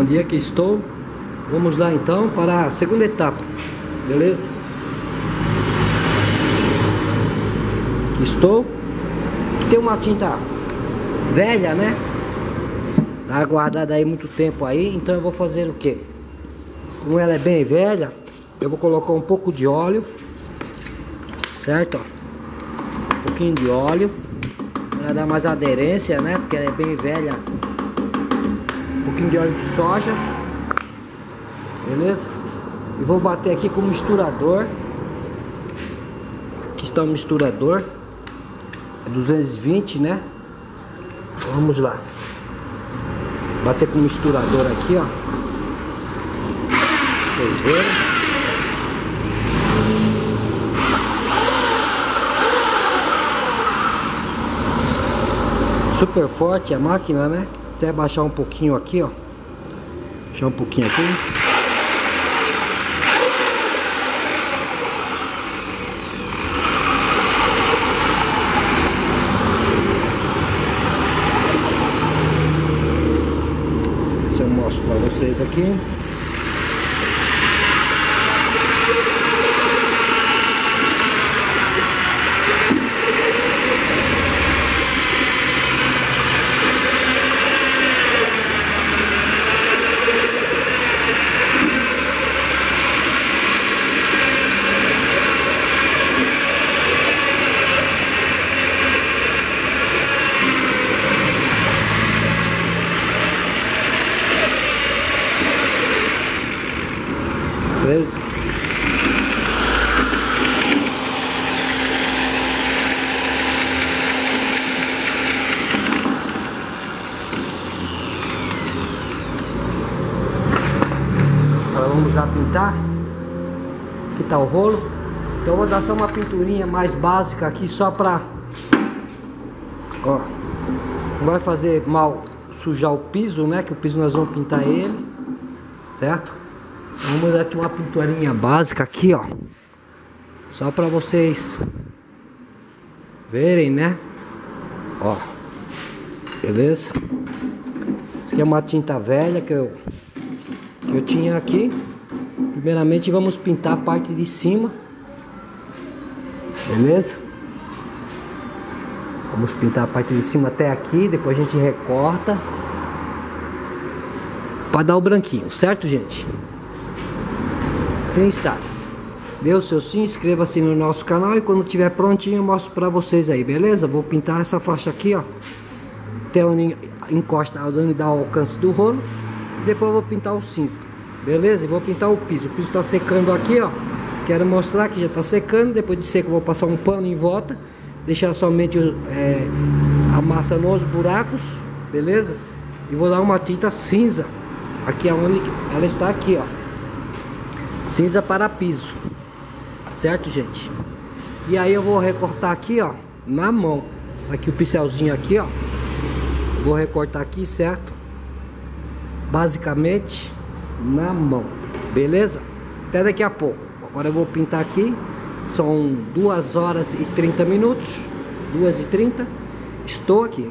Bom dia, aqui estou. Vamos lá então para a segunda etapa, beleza? Aqui estou. Aqui tem uma tinta velha, né? Tá guardada aí muito tempo aí, então eu vou fazer o que? Como ela é bem velha, eu vou colocar um pouco de óleo, certo? Um pouquinho de óleo, para dar mais aderência, né? Porque ela é bem velha. Um pouquinho de óleo de soja, beleza? E vou bater aqui com o misturador. Aqui está o misturador, é 220, né? Vamos lá. Bater com o misturador aqui, ó. Vocês verem. Super forte a máquina, né? Até baixar um pouquinho aqui, ó. Baixar um pouquinho aqui. Esse eu mostro para vocês aqui. Beleza? Agora vamos lá pintar. Aqui tá o rolo. Então eu vou dar só uma pinturinha mais básica aqui só pra... Ó. Não vai fazer mal sujar o piso, né? Que o piso nós vamos pintar ele. Certo? Vamos dar aqui uma pinturinha básica aqui, ó. Só para vocês verem, né? Ó. Beleza? Isso aqui é uma tinta velha que eu, que eu tinha aqui. Primeiramente vamos pintar a parte de cima. Beleza? Vamos pintar a parte de cima até aqui, depois a gente recorta. Para dar o branquinho, certo, gente? Sim está. Dê o seu sim, inscreva-se no nosso canal e quando estiver prontinho eu mostro para vocês aí, beleza? Vou pintar essa faixa aqui, ó. Até onde encosta, onde dá o alcance do rolo. Depois eu vou pintar o cinza, beleza? E vou pintar o piso. O piso está secando aqui, ó. Quero mostrar que já está secando. Depois de seco eu vou passar um pano em volta. Deixar somente é, a massa nos buracos, beleza? E vou dar uma tinta cinza. Aqui aonde ela está aqui, ó cinza para piso. Certo gente? E aí eu vou recortar aqui ó na mão. Aqui o pincelzinho aqui ó. Vou recortar aqui certo? Basicamente na mão. Beleza? Até daqui a pouco. Agora eu vou pintar aqui. São 2 horas e 30 minutos. 2 e 30 estou aqui